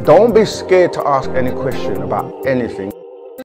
Don't be scared to ask any question about anything.